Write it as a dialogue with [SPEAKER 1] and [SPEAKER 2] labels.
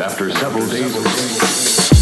[SPEAKER 1] And after several days. of